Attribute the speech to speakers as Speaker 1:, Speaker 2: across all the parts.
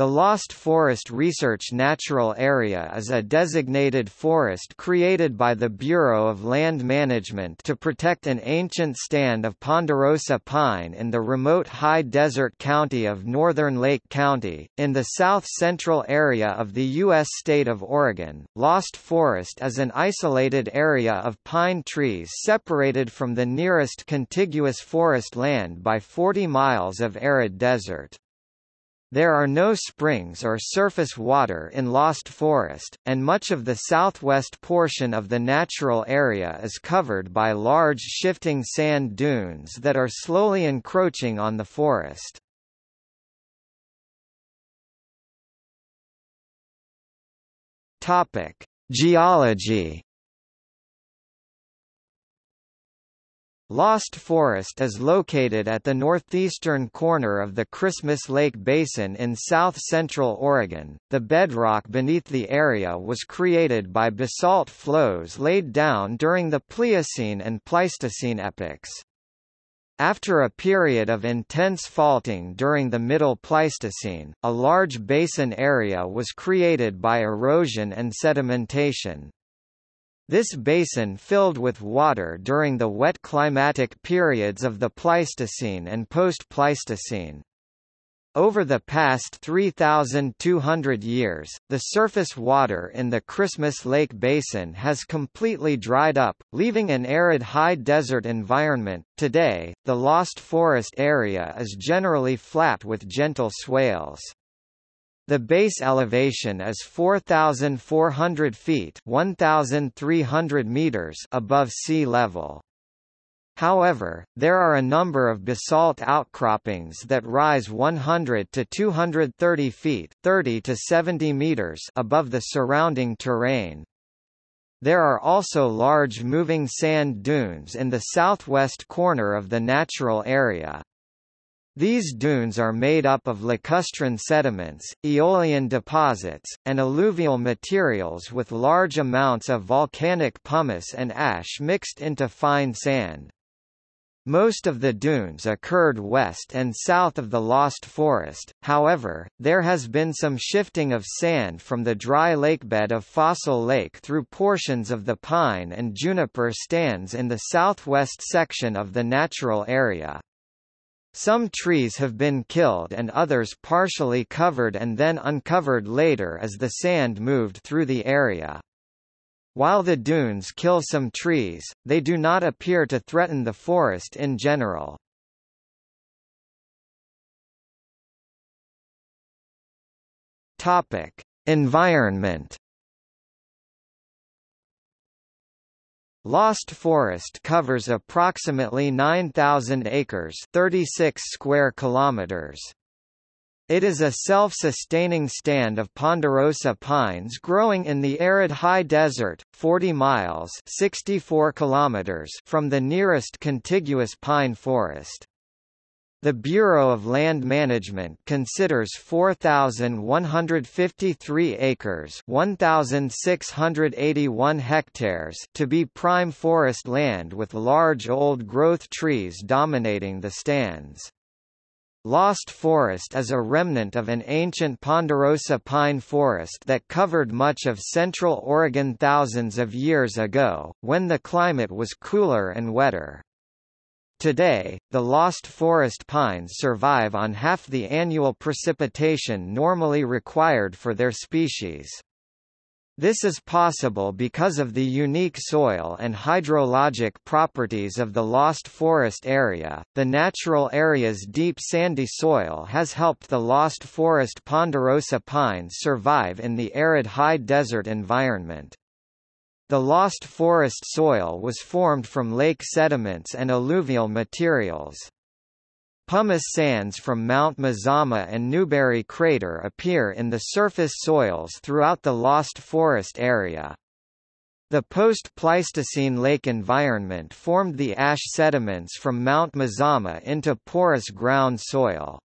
Speaker 1: The Lost Forest Research Natural Area is a designated forest created by the Bureau of Land Management to protect an ancient stand of ponderosa pine in the remote high desert county of Northern Lake County, in the south-central area of the U.S. state of Oregon. Lost Forest is an isolated area of pine trees separated from the nearest contiguous forest land by 40 miles of arid desert. There are no springs or surface water in Lost Forest, and much of the southwest portion of the natural area is covered by large shifting sand dunes that are slowly encroaching on the forest. Topic: Geology Lost Forest is located at the northeastern corner of the Christmas Lake Basin in south-central Oregon. The bedrock beneath the area was created by basalt flows laid down during the Pliocene and Pleistocene epochs. After a period of intense faulting during the Middle Pleistocene, a large basin area was created by erosion and sedimentation. This basin filled with water during the wet climatic periods of the Pleistocene and post-Pleistocene. Over the past 3,200 years, the surface water in the Christmas Lake Basin has completely dried up, leaving an arid high desert environment. Today, the Lost Forest area is generally flat with gentle swales. The base elevation is 4,400 feet 1,300 meters above sea level. However, there are a number of basalt outcroppings that rise 100 to 230 feet 30 to 70 meters above the surrounding terrain. There are also large moving sand dunes in the southwest corner of the natural area. These dunes are made up of lacustrine sediments, aeolian deposits, and alluvial materials with large amounts of volcanic pumice and ash mixed into fine sand. Most of the dunes occurred west and south of the Lost Forest, however, there has been some shifting of sand from the dry lakebed of Fossil Lake through portions of the pine and juniper stands in the southwest section of the natural area. Some trees have been killed and others partially covered and then uncovered later as the sand moved through the area. While the dunes kill some trees, they do not appear to threaten the forest in general. Topic: Environment Lost Forest covers approximately 9,000 acres 36 square kilometers. It is a self-sustaining stand of ponderosa pines growing in the arid high desert, 40 miles 64 kilometers from the nearest contiguous pine forest. The Bureau of Land Management considers 4,153 acres 1,681 hectares to be prime forest land with large old-growth trees dominating the stands. Lost Forest is a remnant of an ancient ponderosa pine forest that covered much of central Oregon thousands of years ago, when the climate was cooler and wetter. Today, the lost forest pines survive on half the annual precipitation normally required for their species. This is possible because of the unique soil and hydrologic properties of the Lost Forest area. The natural area's deep sandy soil has helped the Lost Forest ponderosa pines survive in the arid high desert environment. The lost forest soil was formed from lake sediments and alluvial materials. Pumice sands from Mount Mazama and Newberry Crater appear in the surface soils throughout the Lost Forest area. The post-Pleistocene lake environment formed the ash sediments from Mount Mazama into porous ground soil.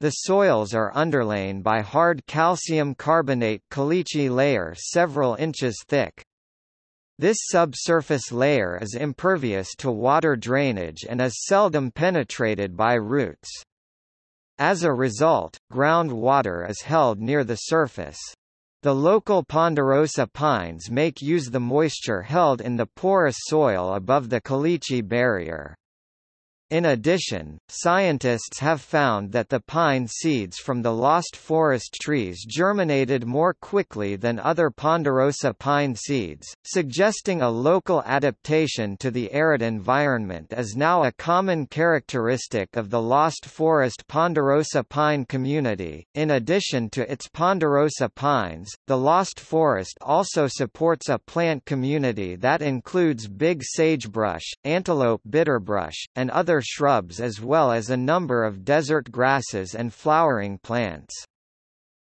Speaker 1: The soils are underlain by hard calcium carbonate caliche layer several inches thick. This subsurface layer is impervious to water drainage and is seldom penetrated by roots. As a result, groundwater is held near the surface. The local ponderosa pines make use the moisture held in the porous soil above the caliche barrier. In addition, scientists have found that the pine seeds from the lost forest trees germinated more quickly than other ponderosa pine seeds, suggesting a local adaptation to the arid environment is now a common characteristic of the lost forest ponderosa pine community. In addition to its ponderosa pines, the lost forest also supports a plant community that includes big sagebrush, antelope bitterbrush, and other other shrubs as well as a number of desert grasses and flowering plants.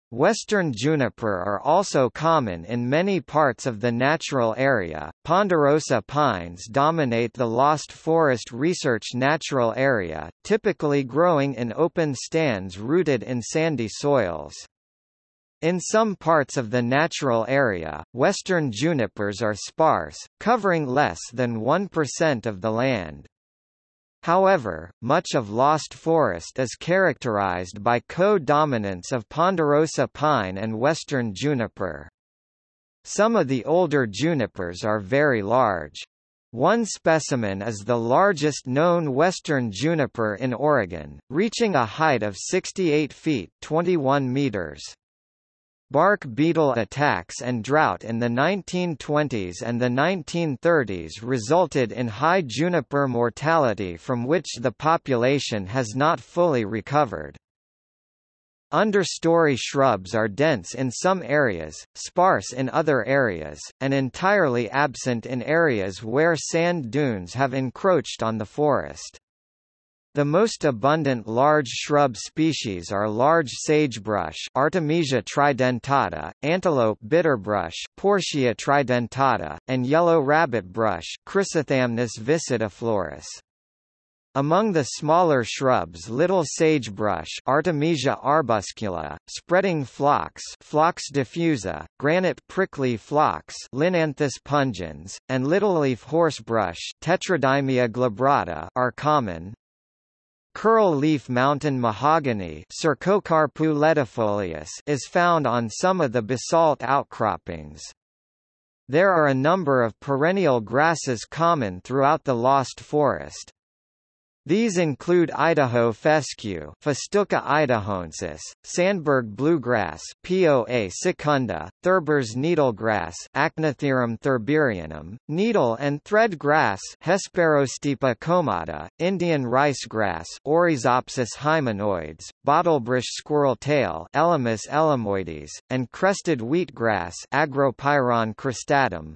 Speaker 1: Western juniper are also common in many parts of the natural area. Ponderosa pines dominate the Lost Forest Research Natural Area, typically growing in open stands rooted in sandy soils. In some parts of the natural area, western junipers are sparse, covering less than 1% of the land. However, much of Lost Forest is characterized by co-dominance of ponderosa pine and western juniper. Some of the older junipers are very large. One specimen is the largest known western juniper in Oregon, reaching a height of 68 feet 21 meters. Bark beetle attacks and drought in the 1920s and the 1930s resulted in high juniper mortality from which the population has not fully recovered. Understory shrubs are dense in some areas, sparse in other areas, and entirely absent in areas where sand dunes have encroached on the forest. The most abundant large shrub species are large sagebrush Artemisia tridentata, antelope bitterbrush Purshia tridentata, and yellow rabbitbrush Chrysothamnus viscidiflorus. Among the smaller shrubs little sagebrush Artemisia arbuscula, spreading phlox Phlox diffusa, granite prickly phlox Linanthus pungens, and littleleaf horsebrush Tetradymia glabrata are common. Curl-leaf mountain mahogany is found on some of the basalt outcroppings. There are a number of perennial grasses common throughout the lost forest. These include Idaho fescue Festuca idahoensis, Sandberg bluegrass Poa secunda, Thurber's needlegrass Achnatherum thurberianum, needle and thread grass Hesperostipa comata, Indian rice grass Oryzopsis hymenoides, bottlebrush squirrel-tail Elymus elymoides, and crested wheatgrass Agropyron cristatum.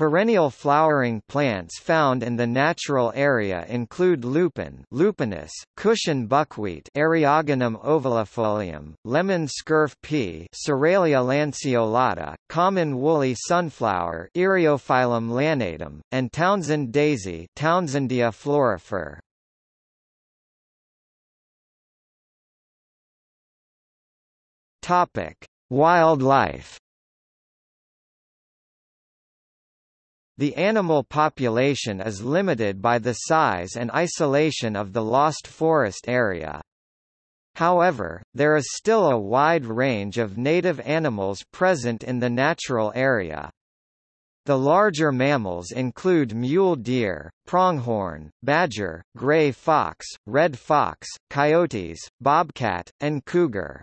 Speaker 1: Perennial flowering plants found in the natural area include lupin lupinus, cushion buckwheat Eriogonum ovalifolium, lemon scurf pea Psoralea lanceolata, common woolly sunflower Eriophyllum lanatum, and Townsend daisy Townsendia florifer. Topic: Wildlife The animal population is limited by the size and isolation of the lost forest area. However, there is still a wide range of native animals present in the natural area. The larger mammals include mule deer, pronghorn, badger, gray fox, red fox, coyotes, bobcat, and cougar.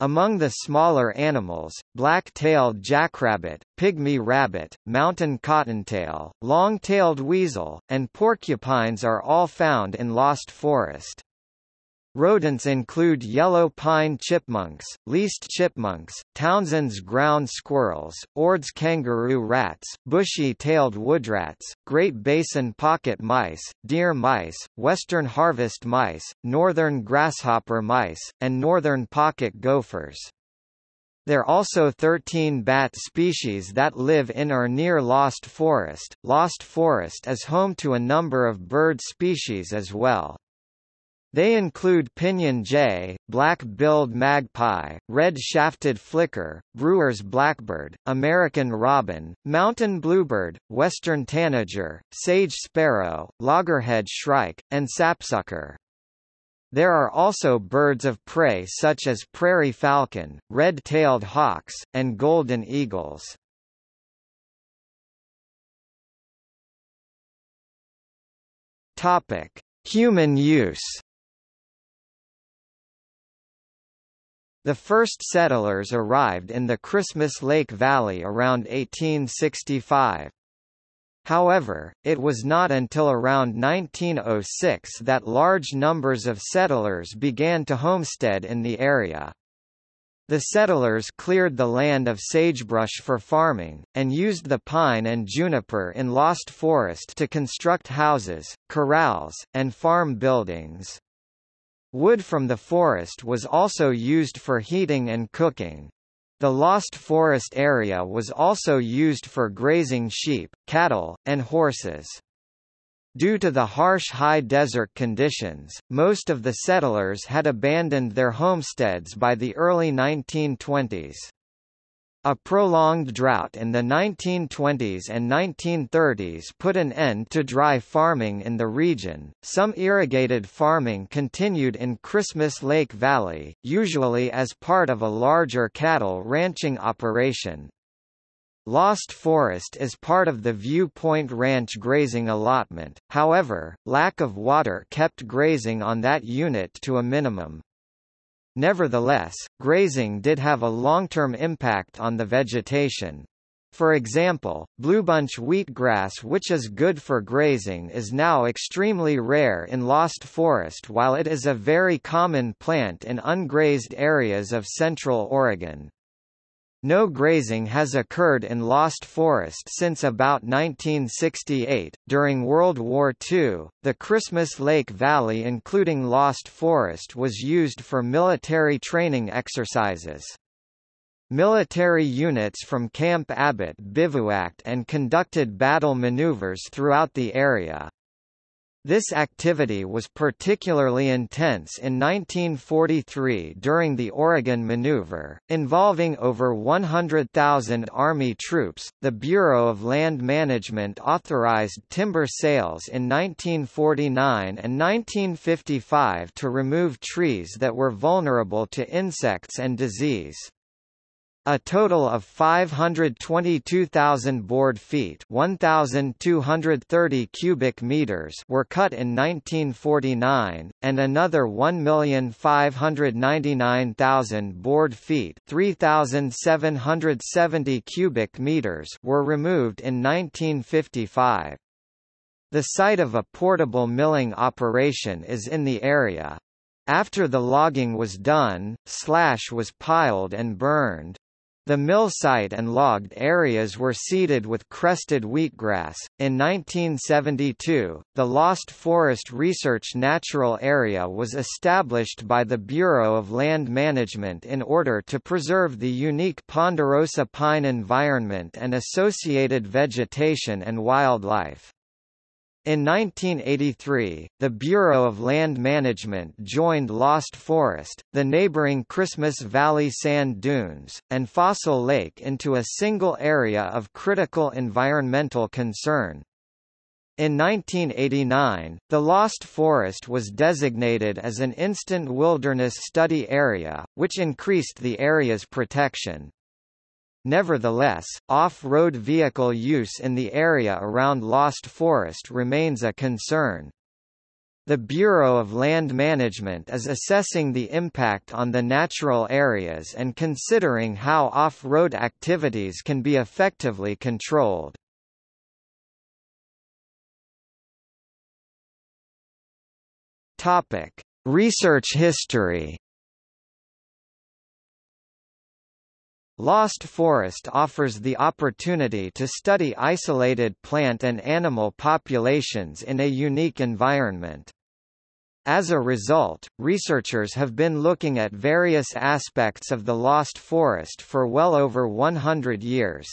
Speaker 1: Among the smaller animals, black-tailed jackrabbit, pygmy rabbit, mountain cottontail, long-tailed weasel, and porcupines are all found in Lost Forest. Rodents include yellow pine chipmunks, least chipmunks, Townsend's ground squirrels, Ord's kangaroo rats, bushy-tailed woodrats, Great Basin pocket mice, deer mice, western harvest mice, northern grasshopper mice, and northern pocket gophers. There are also 13 bat species that live in or near Lost Forest. Lost Forest is home to a number of bird species as well. They include pinyon jay, black-billed magpie, red-shafted flicker, brewer's blackbird, American robin, mountain bluebird, western tanager, sage sparrow, loggerhead shrike, and sapsucker. There are also birds of prey such as prairie falcon, red-tailed hawks, and golden eagles. Human use. The first settlers arrived in the Christmas Lake Valley around 1865. However, it was not until around 1906 that large numbers of settlers began to homestead in the area. The settlers cleared the land of sagebrush for farming, and used the pine and juniper in Lost Forest to construct houses, corrals, and farm buildings. Wood from the forest was also used for heating and cooking. The Lost Forest area was also used for grazing sheep, cattle, and horses. Due to the harsh high desert conditions, most of the settlers had abandoned their homesteads by the early 1920s. A prolonged drought in the 1920s and 1930s put an end to dry farming in the region. Some irrigated farming continued in Christmas Lake Valley, usually as part of a larger cattle ranching operation, Lost Forest is part of the Viewpoint Ranch grazing allotment, however, lack of water kept grazing on that unit to a minimum. Nevertheless, grazing did have a long-term impact on the vegetation. For example, bluebunch wheatgrass which is good for grazing is now extremely rare in Lost Forest while it is a very common plant in ungrazed areas of central Oregon. No grazing has occurred in Lost Forest since about 1968. During World War II, the Christmas Lake Valley, including Lost Forest, was used for military training exercises. Military units from Camp Abbott bivouacked and conducted battle maneuvers throughout the area. This activity was particularly intense in 1943 during the Oregon Maneuver, involving over 100,000 Army troops. The Bureau of Land Management authorized timber sales in 1949 and 1955 to remove trees that were vulnerable to insects and disease. A total of 522,000 board feet 1,230 cubic meters were cut in 1949, and another 1,599,000 board feet 3,770 cubic meters were removed in 1955. The site of a portable milling operation is in the area. After the logging was done, slash was piled and burned. The mill site and logged areas were seeded with crested wheatgrass. In 1972, the Lost Forest Research Natural Area was established by the Bureau of Land Management in order to preserve the unique ponderosa pine environment and associated vegetation and wildlife. In 1983, the Bureau of Land Management joined Lost Forest, the neighboring Christmas Valley sand dunes, and Fossil Lake into a single area of critical environmental concern. In 1989, the Lost Forest was designated as an Instant Wilderness Study Area, which increased the area's protection. Nevertheless, off-road vehicle use in the area around Lost Forest remains a concern. The Bureau of Land Management is assessing the impact on the natural areas and considering how off-road activities can be effectively controlled. Topic: Research history Lost Forest offers the opportunity to study isolated plant and animal populations in a unique environment. As a result, researchers have been looking at various aspects of the Lost Forest for well over 100 years.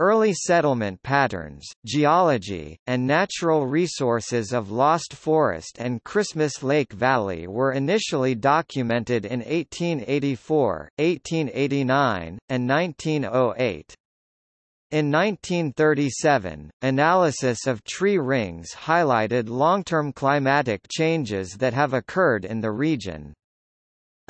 Speaker 1: Early settlement patterns, geology, and natural resources of Lost Forest and Christmas Lake Valley were initially documented in 1884, 1889, and 1908. In 1937, analysis of tree rings highlighted long-term climatic changes that have occurred in the region.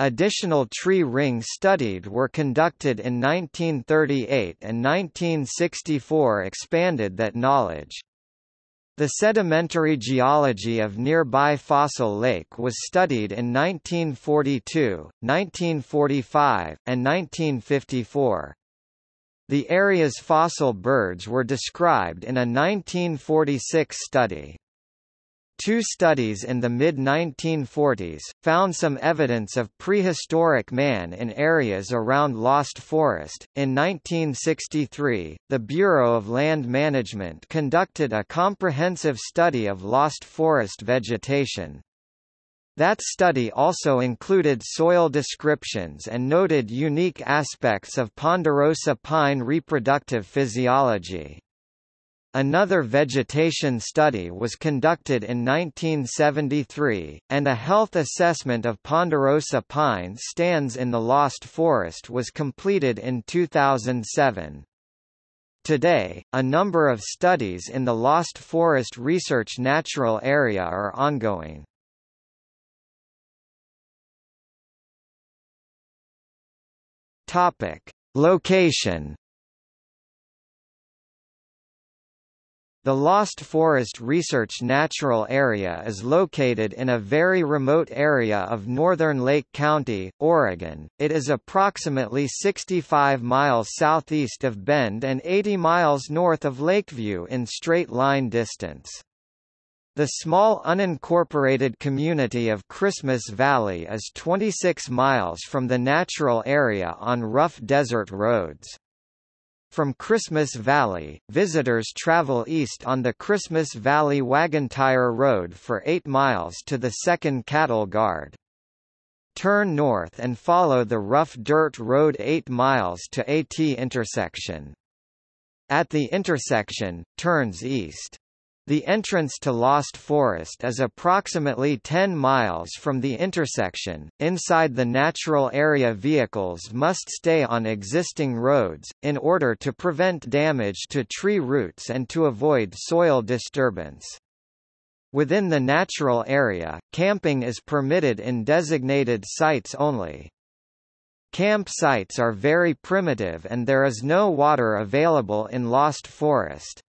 Speaker 1: Additional tree rings studied were conducted in 1938 and 1964 expanded that knowledge. The sedimentary geology of nearby Fossil Lake was studied in 1942, 1945, and 1954. The area's fossil birds were described in a 1946 study. Two studies in the mid-1940s, found some evidence of prehistoric man in areas around Lost Forest. In 1963, the Bureau of Land Management conducted a comprehensive study of Lost Forest vegetation. That study also included soil descriptions and noted unique aspects of ponderosa pine reproductive physiology. Another vegetation study was conducted in 1973, and a health assessment of ponderosa pine stands in the Lost Forest was completed in 2007. Today, a number of studies in the Lost Forest Research Natural Area are ongoing. Topic: Location. The Lost Forest Research Natural Area is located in a very remote area of northern Lake County, Oregon. It is approximately 65 miles southeast of Bend and 80 miles north of Lakeview in straight line distance. The small unincorporated community of Christmas Valley is 26 miles from the natural area on rough desert roads. From Christmas Valley, visitors travel east on the Christmas Valley Wagontire Road for 8 miles to the Second Cattle Guard. Turn north and follow the rough dirt road 8 miles to AT intersection. At the intersection, turns east. The entrance to Lost Forest is approximately 10 miles from the intersection. Inside the natural area, vehicles must stay on existing roads, in order to prevent damage to tree roots and to avoid soil disturbance. Within the natural area, camping is permitted in designated sites only. Camp sites are very primitive and there is no water available in Lost Forest.